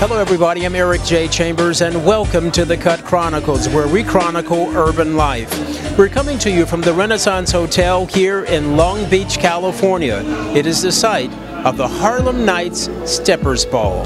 Hello, everybody. I'm Eric J. Chambers, and welcome to the Cut Chronicles, where we chronicle urban life. We're coming to you from the Renaissance Hotel here in Long Beach, California. It is the site of the Harlem Nights Steppers Ball.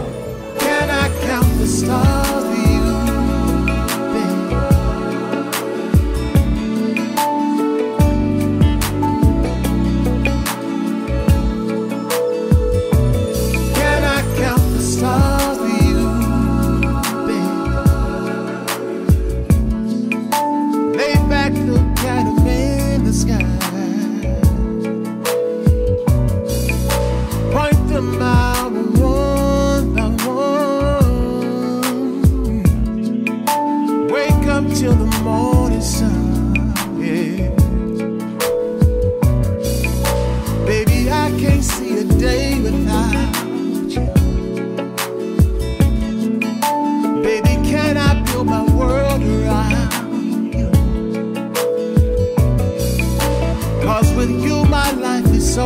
Tonight's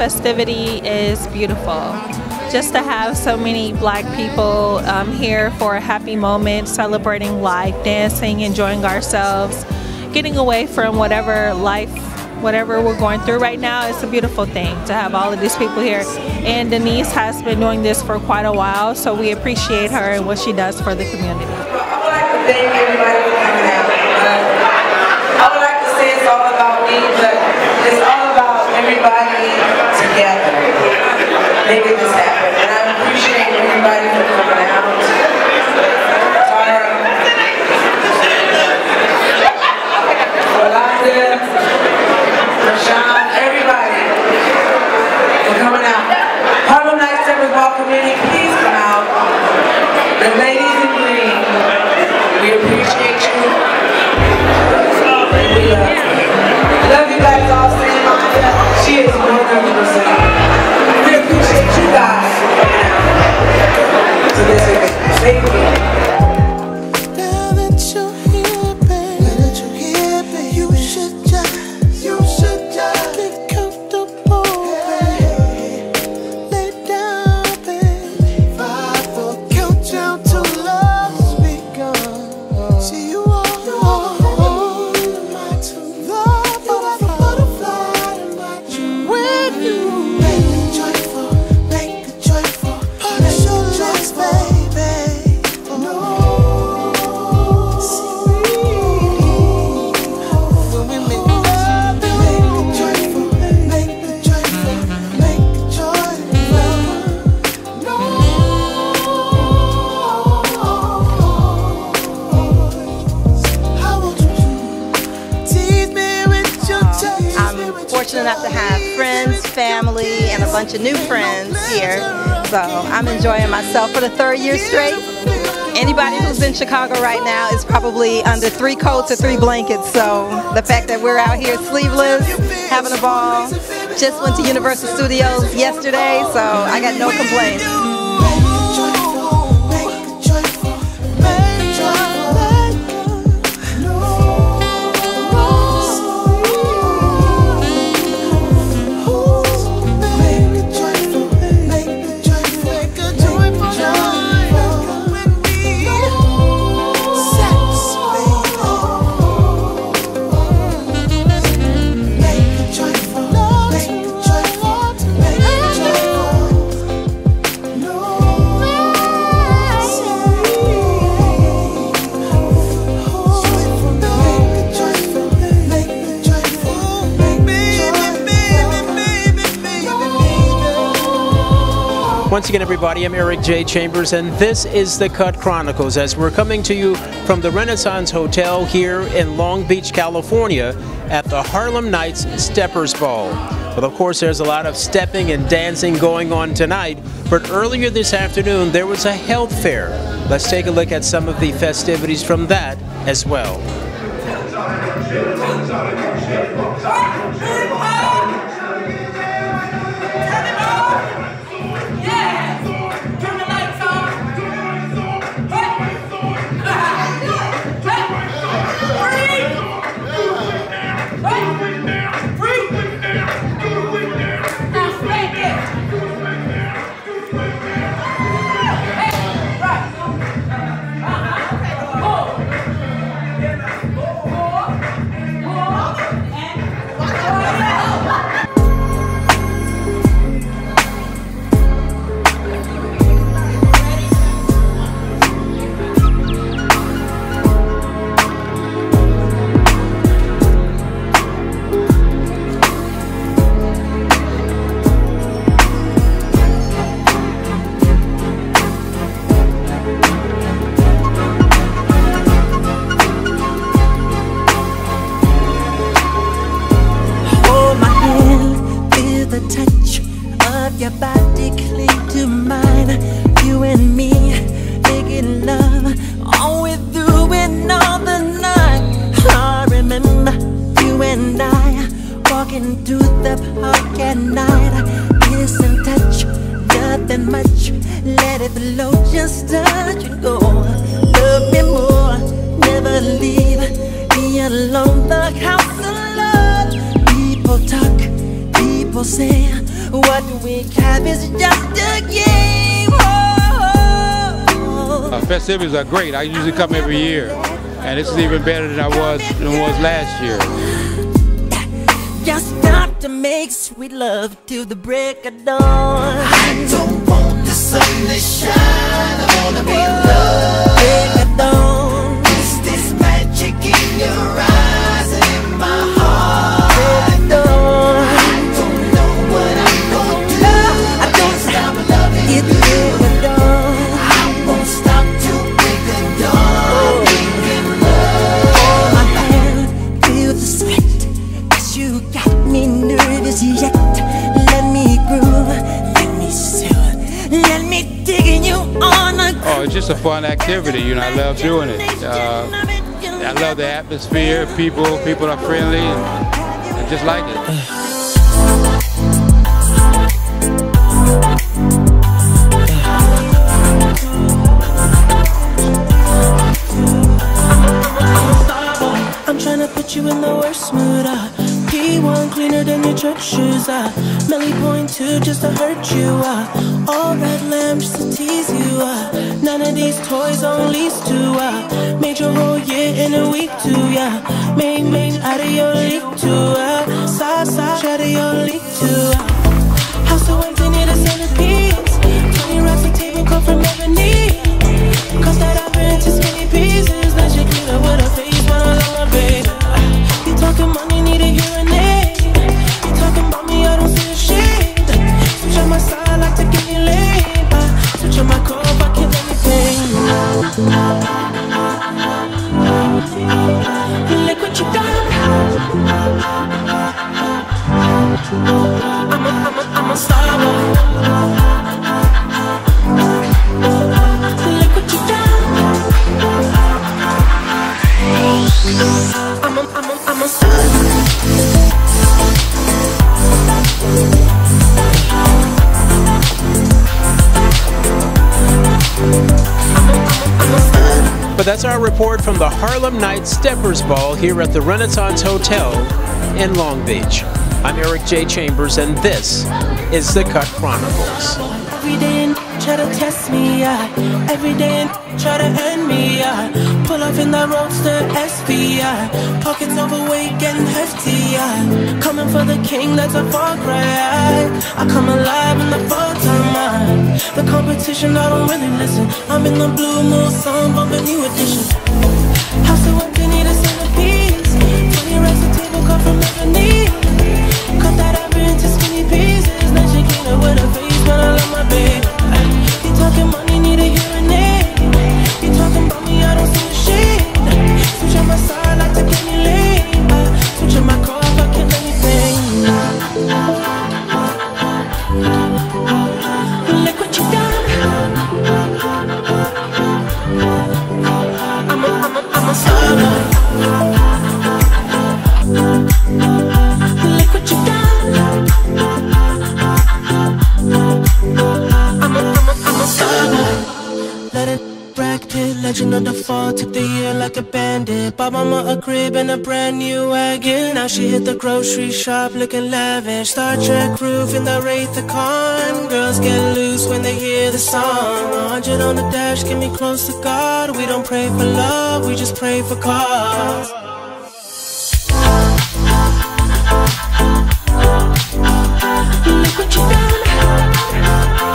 festivity is beautiful. Just to have so many black people um, here for a happy moment, celebrating life, dancing, enjoying ourselves, getting away from whatever life, whatever we're going through right now, it's a beautiful thing to have all of these people here. And Denise has been doing this for quite a while, so we appreciate her and what she does for the community. I would like to thank everybody for coming out. I would like to say it's all about me, but it's all about everybody. Make this happen. And I appreciate everybody for coming out. Rashawn, everybody for coming out. Harlem please come out. The ladies we appreciate you. Love you. Guys all. She is 100%. Thank you. Bunch of new friends here. So I'm enjoying myself for the third year straight. Anybody who's in Chicago right now is probably under three coats or three blankets. So the fact that we're out here sleeveless, having a ball, just went to Universal Studios yesterday, so I got no complaints. Once again, everybody, I'm Eric J. Chambers, and this is the Cut Chronicles as we're coming to you from the Renaissance Hotel here in Long Beach, California at the Harlem Nights Steppers Ball. Well, of course, there's a lot of stepping and dancing going on tonight. But earlier this afternoon, there was a health fair. Let's take a look at some of the festivities from that as well. All we do all the night. I remember you and I Walking through park at night. Touch, nothing much. Let it flow, just touch and go. Love me more, never leave Me alone, the house alone People talk, people say What we have is just a game. Uh, festivities are great. I usually come every year, and this is even better than I was than was last year. Just stop to make sweet love till the break of dawn. I don't want the sun to shine. I wanna be loved. Break of dawn. Is this magic in your eyes? Just a fun activity. You know, I love doing it. Uh, I love the atmosphere. People, people are friendly, and I just like it. I'm trying to put you in the worst mood. Uh. P1 cleaner than your church shoes. Uh. Melly point two just to hurt you. Uh. All red lamb just to tease you. Uh. None of these toys on lease to uh Made your whole year in a week too, yeah Made, made out of your league too, uh Side, side, out of your league too, uh House so empty, need a centerpiece 20 racks of table come from ebony Cut that up into skinny pieces Then she clean up with her face But that's our report from the Harlem Night Steppers Ball here at the Renaissance Hotel in Long Beach. I'm Eric J. Chambers, and this is the Cut Chronicles. Try to test me, yeah. Every day try to end me, yeah. Pull up in the roadster SV, yeah. Pockets overweight, getting hefty, yeah. Coming for the king, that's a far cry. I come alive in the full time mind. The competition, I don't really listen. I'm in the blue moon, song, bumping new edition. Mama a crib and a brand new wagon. Now she hit the grocery shop looking lavish. Star Trek roof in the Wraith the Con. Girls get loose when they hear the song. A hundred on the dash, get me close to God. We don't pray for love, we just pray for cause. Look what you done.